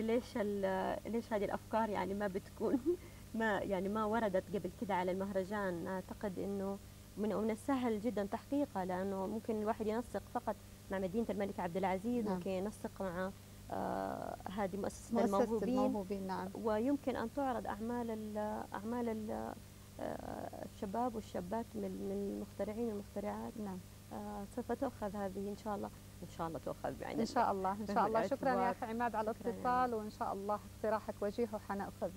ادري ليش ليش هذه الأفكار يعني ما بتكون ما يعني ما وردت قبل كده على المهرجان؟ أعتقد إنه من من السهل جدا تحقيقها لأنه ممكن الواحد ينسق فقط مع مدينة الملك عبد العزيز نعم. ممكن ينسق مع آه هذه مؤسسة الموهوبين, الموهوبين نعم. ويمكن أن تعرض أعمال ال أعمال ال آه الشباب والشابات من المخترعين والمخترعات نعم. آه سوف تؤخذ هذه إن شاء الله. إن شاء الله تؤخذ بعين إن شاء الله إن شاء الله. شكرا يا أخي عماد على الاتصال وإن شاء الله اقتراحك وجيه وحناخذ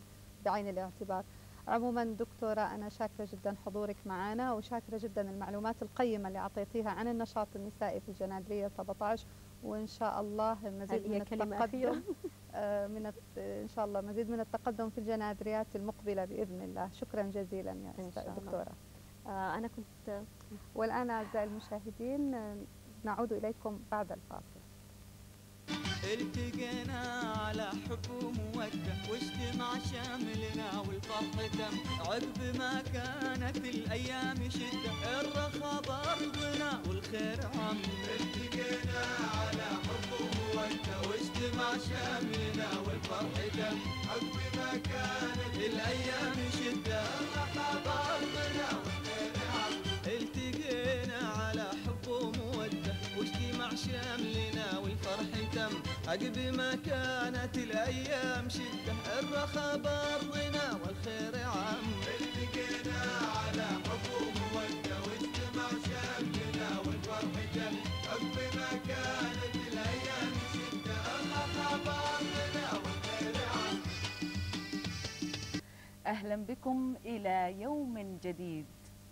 بعين الاعتبار. عموما دكتورة أنا شاكرة جدا حضورك معنا وشاكرة جدا المعلومات القيمة اللي أعطيتيها عن النشاط النسائي في الجنادرية 17 وإن شاء الله مزيد من التقدم. آه، من إن شاء الله مزيد من التقدم في الجنادريات المقبلة بإذن الله. شكرا جزيلا يا دكتورة. آه، أنا كنت والآن أعزائي المشاهدين نعود إليكم بعد الفاصل. التقينا على حب ومودة واجتماع شاملنا والفرح تم. عقب ما كانت الأيام شدة الرخاء برضنا والخير عم. التقينا على حب ومودة واجتماع شاملنا والفرح تم. عقب ما كانت الأيام شدة الرخاء عقب ما كانت الأيام شدة. الرخا برضنا والخير عم التقينا على حب وموده واجتماع شملنا والفرح جل عقب ما كانت الأيام شدة. الرخا برضنا والخير عم أهلا بكم إلى يوم جديد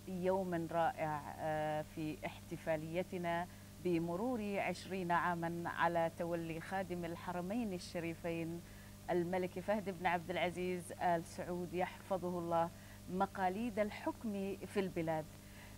يوم رائع في احتفاليتنا بمرور عشرين عاما على تولي خادم الحرمين الشريفين الملك فهد بن عبد العزيز آل سعود يحفظه الله مقاليد الحكم في البلاد.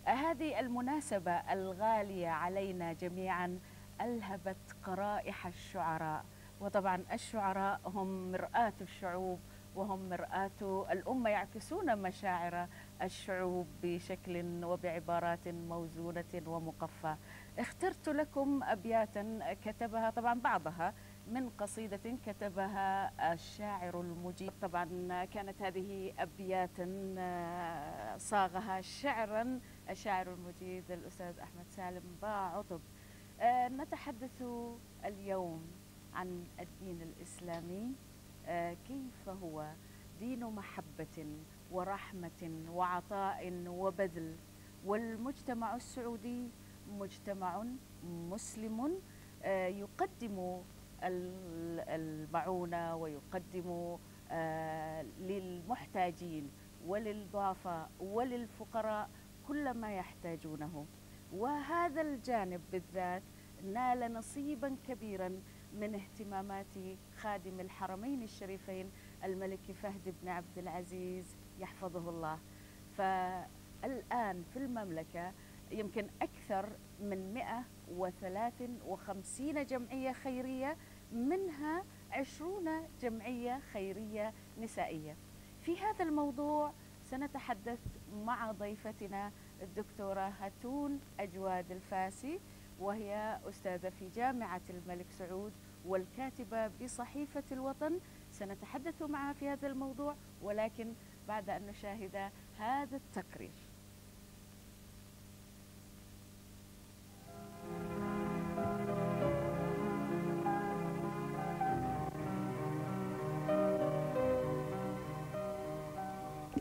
هذه المناسبة الغالية علينا جميعا ألهبت قرائح الشعراء. وطبعا الشعراء هم مرآة الشعوب وهم مرآة الأمة يعكسون مشاعر الشعوب بشكل وبعبارات موزونة ومقفى اخترت لكم أبياتا كتبها طبعا بعضها من قصيدة كتبها الشاعر المجيد طبعا كانت هذه أبياتا آه، صاغها شعرا الشاعر المجيد الأستاذ أحمد سالم باعطب آه، نتحدث اليوم عن الدين الإسلامي. كيف هو؟ دين محبة ورحمة وعطاء وبذل. والمجتمع السعودي مجتمع مسلم آه، يقدم المعونة ويقدم آه، للمحتاجين وللضعفاء وللفقراء كل ما يحتاجونه. وهذا الجانب بالذات نال نصيبا كبيرا من اهتمامات خادم الحرمين الشريفين الملك فهد بن عبد العزيز يحفظه الله. فالآن في المملكة يمكن أكثر من 153 جمعية خيرية منها 20 جمعية خيرية نسائية. في هذا الموضوع سنتحدث مع ضيفتنا الدكتورة هاتون أجواد الفاسي وهي أستاذة في جامعة الملك سعود والكاتبة بصحيفة الوطن. سنتحدث معها في هذا الموضوع ولكن بعد أن نشاهد هذا التقرير.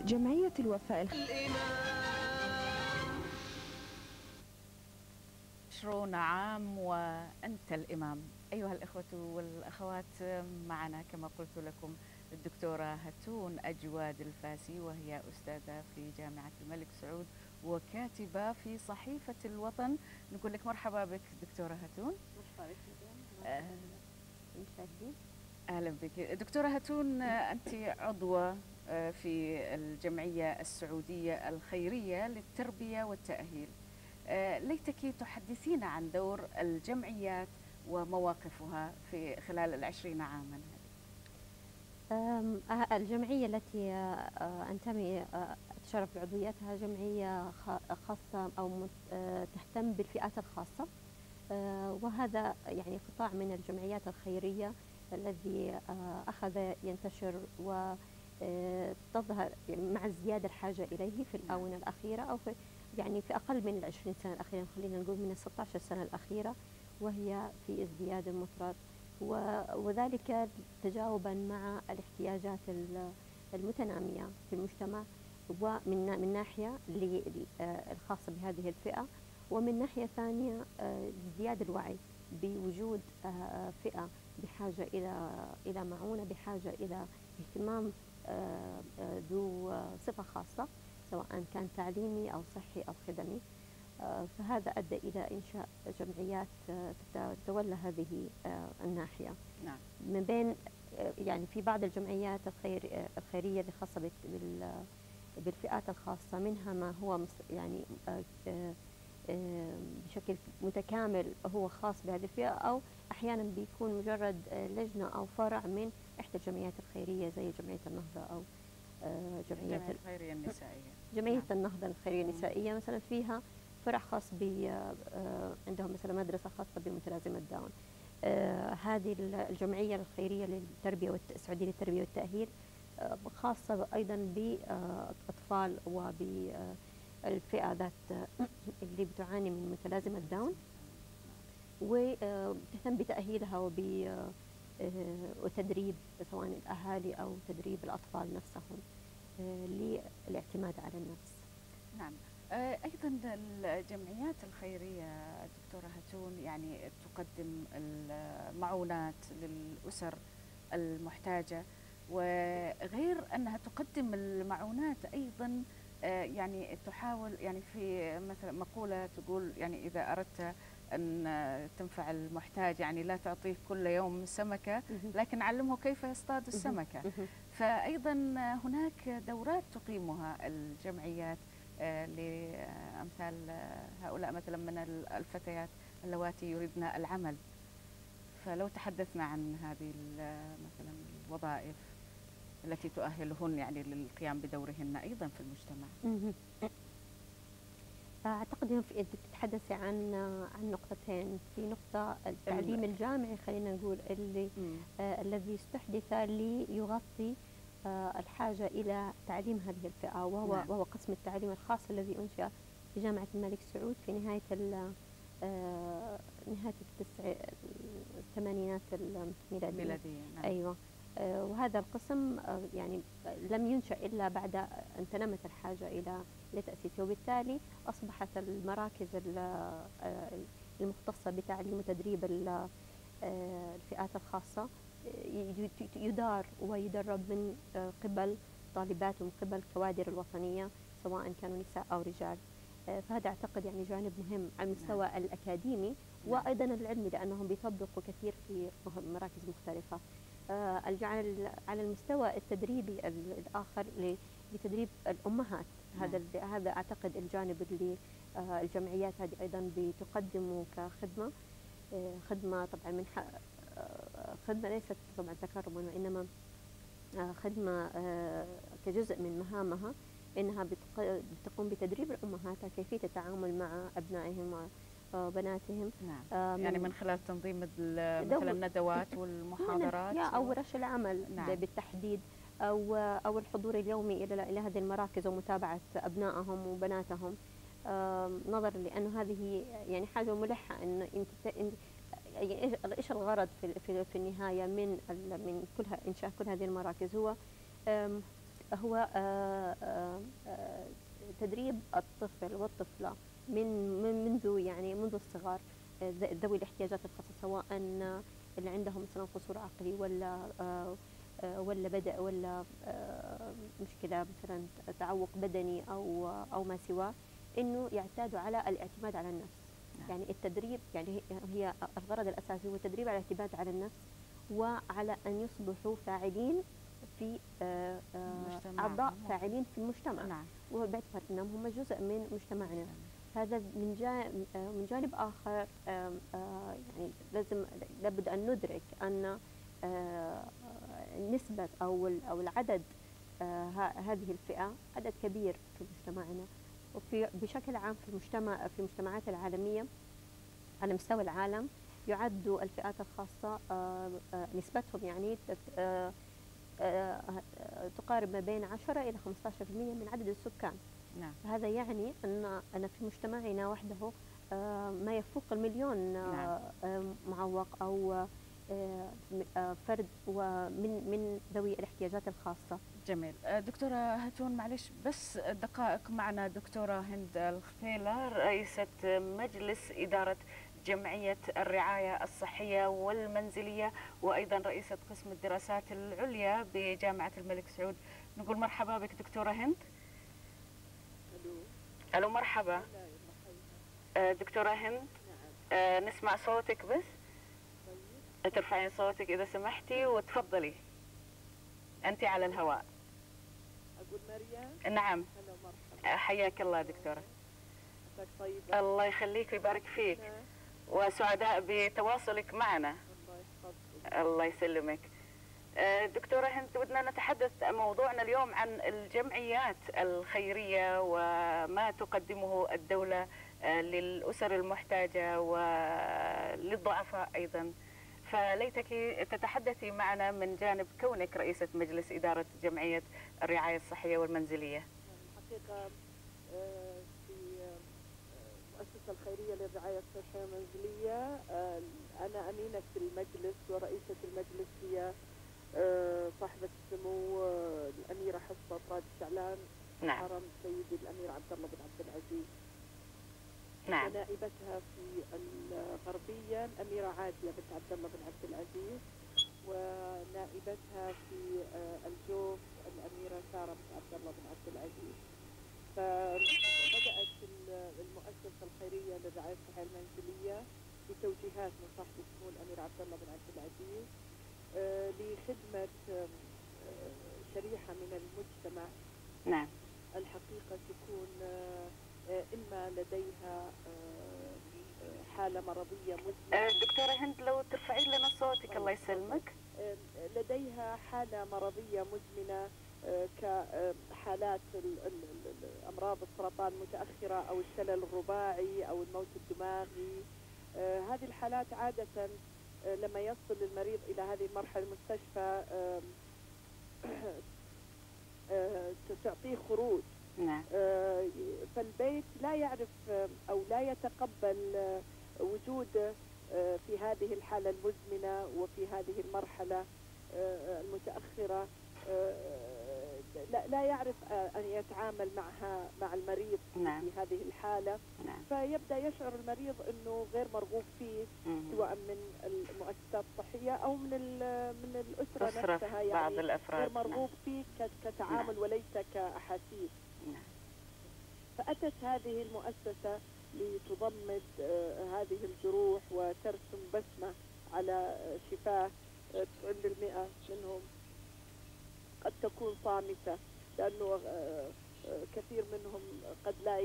جمعية الوفاء عشرون عام وأنت الإمام. أيها الإخوة والأخوات معنا كما قلت لكم الدكتورة هتون أجواد الفاسي وهي أستاذة في جامعة الملك سعود وكاتبة في صحيفة الوطن. نقول لك مرحبا بك دكتورة هتون مرحبا بك أه أهلا بك. دكتورة هتون أنت عضوة آه، في الجمعية السعودية الخيرية للتربية والتأهيل. آه، ليتك تحدثينا عن دور الجمعيات ومواقفها في خلال العشرين عاما. آه، الجمعية التي أنتمي أتشرف بعضويتها جمعية خاصة أو تهتم بالفئات الخاصة. وهذا يعني قطاع من الجمعيات الخيرية الذي أخذ ينتشر وتظهر مع ازدياد الحاجة إليه في الآونة الأخيرة أو في يعني في أقل من العشرين سنة الأخيرة خلينا نقول من الستة عشر سنة الأخيرة وهي في ازدياد مطرد وذلك تجاوبا مع الاحتياجات المتنامية في المجتمع ومن من ناحية الخاصة بهذه الفئة. ومن ناحية ثانية ازدياد الوعي بوجود فئة بحاجة إلى إلى معونة بحاجة إلى اهتمام ذو صفة خاصة. سواء كان تعليمي أو صحي أو خدمي فهذا أدى إلى إنشاء جمعيات تتولى هذه الناحية نعم. من بين يعني في بعض الجمعيات الخير الخيرية اللي خاصة بالفئات الخاصة منها ما هو يعني بشكل متكامل هو خاص بهذه الفئة أو أحيانا بيكون مجرد لجنة أو فرع من إحدى الجمعيات الخيرية زي جمعية النهضة أو جمعية الخيرية النسائية. جمعية نعم. النهضة الخيرية النسائية. مثلا فيها فرع خاص ب عندهم مثلا مدرسة خاصة بمتلازمة داون هذه الجمعية الخيرية للتربية السعودية للتربية والتأهيل خاصة أيضا بأطفال وبالفئة ذات اللي بتعاني من متلازمة داون وتهتم بتأهيلها وب وتدريب سواء الأهالي أو تدريب الأطفال نفسهم للاعتماد على النفس. نعم. أيضا الجمعيات الخيرية دكتورة هتون يعني تقدم المعونات للأسر المحتاجة وغير أنها تقدم المعونات أيضا يعني تحاول يعني في مثلا مقولة تقول يعني إذا أردت أن تنفع المحتاج يعني لا تعطيه كل يوم سمكة لكن علمه كيف يصطاد السمكة. فايضا هناك دورات تقيمها الجمعيات لأمثال هؤلاء مثلا من الفتيات اللواتي يريدن العمل. فلو تحدثنا عن هذه مثلا الوظائف التي تؤهلهن يعني للقيام بدورهن أيضا في المجتمع. أعتقد إنه انت تتحدثي عن عن نقطتين، في نقطة التعليم الجامعي خلينا نقول اللي آه الذي استحدث ليغطي آه الحاجة إلى تعليم هذه الفئة وهو نعم. وهو قسم التعليم الخاص الذي انشا في جامعة الملك سعود في نهاية آه نهاية التسع الثمانينات الميلادية. ميلادية نعم. أيوه وهذا القسم آه يعني لم ينشأ إلا بعد أن تنمت الحاجة إلى لتأسيسه وبالتالي أصبحت المراكز المختصة بتعليم وتدريب الفئات الخاصة يدار ويدرب من قبل طالبات ومن قبل الكوادر الوطنية سواء كانوا نساء أو رجال. فهذا أعتقد يعني جانب مهم على المستوى نعم. الأكاديمي وأيضا العلمي لأنهم بيطبقوا كثير في مراكز مختلفة. على على المستوى التدريبي الآخر لتدريب الأمهات. هذا هذا أعتقد الجانب اللي الجمعيات هذه أيضا بتقدمه كخدمة. خدمة طبعا من خدمة ليست طبعا تكرما وإنما خدمة كجزء من مهامها إنها بتقوم بتدريب الأمهات كيفية التعامل مع أبنائهم بناتهم. نعم. يعني من خلال تنظيم مثلا الندوات والمحاضرات أو ورش العمل نعم. بالتحديد أو أو الحضور اليومي إلى إلى هذه المراكز ومتابعة أبنائهم وبناتهم. نظرا لأنه هذه يعني حاجة ملحة انه أنت يعني إيش الغرض في في, في النهاية من من كل إنشاء كل هذه المراكز؟ هو هو تدريب الطفل والطفلة. من منذ يعني منذ الصغر ذوي الاحتياجات الخاصة سواء اللي عندهم مثلا قصور عقلي ولا ولا بدا ولا مشكلة مثلا تعوق بدني أو أو ما سواه إنه يعتادوا على الاعتماد على النفس. نعم. يعني التدريب يعني هي الغرض الأساسي هو التدريب على الاعتماد على النفس وعلى أن يصبحوا فاعلين في أعضاء فاعلين في المجتمع. نعم. وباعتبار إنهم هم جزء من مجتمعنا. هذا من جانب من جانب آخر يعني لازم لابد أن ندرك أن نسبة أو أو العدد هذه الفئة عدد كبير في مجتمعنا. وفي بشكل عام في المجتمع في المجتمعات العالمية على مستوى العالم يعدوا الفئات الخاصة نسبتهم يعني تقارب ما بين 10 إلى 15% من عدد السكان. نعم. هذا يعني أن أن في مجتمعنا وحده ما يفوق المليون نعم. معوق أو فرد ومن من ذوي الاحتياجات الخاصة جميل دكتورة هاتون معلش بس دقائق معنا دكتورة هند الخفيلة رئيسة مجلس إدارة جمعية الرعاية الصحية والمنزلية وأيضا رئيسة قسم الدراسات العليا بجامعة الملك سعود نقول مرحبا بك دكتورة هند ألو مرحبا. دكتورة هند. نسمع صوتك بس. ترفعين صوتك إذا سمحتي وتفضلي. أنت على الهواء. أقول مريم. نعم. حياك الله دكتورة. طيبة. الله يخليك ويبارك فيك. وسعداء بتواصلك معنا. الله يسلمك. دكتورة هند ودنا نتحدث موضوعنا اليوم عن الجمعيات الخيرية وما تقدمه الدولة للأسر المحتاجة وللضعفاء أيضا. فليتك تتحدثي معنا من جانب كونك رئيسة مجلس إدارة جمعية الرعاية الصحية والمنزلية. الحقيقة في المؤسسة الخيرية للرعاية الصحية والمنزلية أنا أمينة المجلس ورئيسة المجلس هي صاحبة السمو الأميرة حفصة راد الشعلان نعم. حرم سيدي الأمير عبد الله بن عبد العزيز. نعم. ونائبتها في الغربية الأميرة عادية بنت عبد الله بن عبد العزيز. ونائبتها في الجوف الأميرة سارة بنت عبد الله بن عبد العزيز. فبدأت المؤسسة الخيرية للرعاية الصحية المنزلية بتوجيهات من صاحب السمو الأمير عبد الله بن عبد العزيز. لخدمة شريحة من المجتمع. نعم. الحقيقة تكون إما لديها حالة مرضية مزمنة. دكتورة هند لو ترفعي لنا صوتك الله يسلمك. لديها حالة مرضية مزمنة كحالات أمراض السرطان المتأخرة أو الشلل الرباعي أو الموت الدماغي. هذه الحالات عادة لما يصل المريض إلى هذه المرحلة المستشفى تعطيه خروج نعم. فالبيت لا يعرف أو لا يتقبل وجود في هذه الحالة المزمنة وفي هذه المرحلة المتأخرة لا, لا يعرف أن يتعامل معها مع المريض نعم. في هذه الحالة نعم. فيبدأ يشعر المريض أنه غير مرغوب فيه مم. سواء من المؤسسات الصحية أو من من الأسرة أسرة نفسها بعض يعني الأفراد غير مرغوب نعم. فيه كتعامل نعم. وليس كأحاسيس نعم. فأتت هذه المؤسسة لتضمد آه، هذه الجروح وترسم بسمة على شفاه آه، 90% منهم قد تكون صامتة لأنه آه، آه، كثير منهم قد لا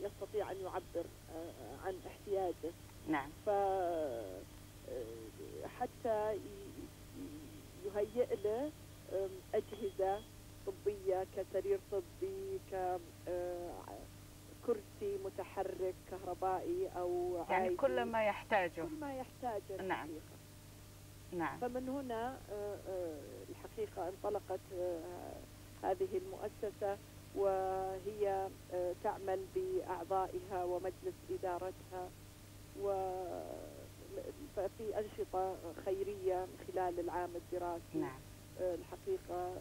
يستطيع أن يعبر آه، عن احتياجه نعم ف حتى يهيئ له أجهزة طبية كسرير طبي كرسي متحرك كهربائي أو يعني عادي. كل ما يحتاجه كل ما يحتاجه نعم. نعم. فمن هنا آه، آه، الحقيقة انطلقت آه، هذه المؤسسة وهي تعمل بأعضائها ومجلس إدارتها و ففي أنشطة خيرية خلال العام الدراسي. نعم. الحقيقة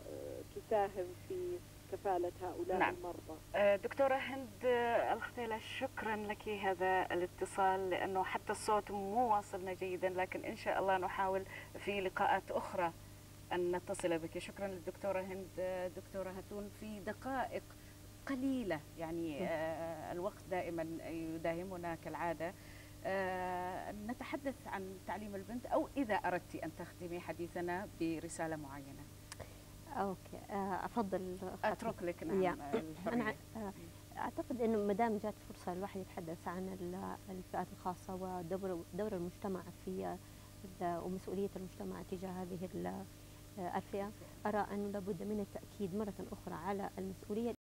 تساهم في كفالة هؤلاء نعم. المرضى؟ آه، دكتورة هند آه، الختيلة شكرا لك هذا الاتصال لأنه حتى الصوت مو واصلنا جيدا لكن إن شاء الله نحاول في لقاءات أخرى أن نتصل بك. شكرا للدكتورة هند. آه، دكتورة هتون في دقائق قليلة يعني الوقت دائما يداهمنا كالعادة نتحدث عن تعليم البنت أو إذا أردت أن تختمي حديثنا برسالة معينة. أوكي آه، أفضل. أترك لك. نعم أنا آه، أعتقد إنه ما دام جات فرصة الواحد يتحدث عن ال- الفئات الخاصة ودور دور المجتمع في ومسؤولية المجتمع تجاه هذه ال- الفئة أرى أنه لابد من التأكيد مرة أخرى على المسؤولية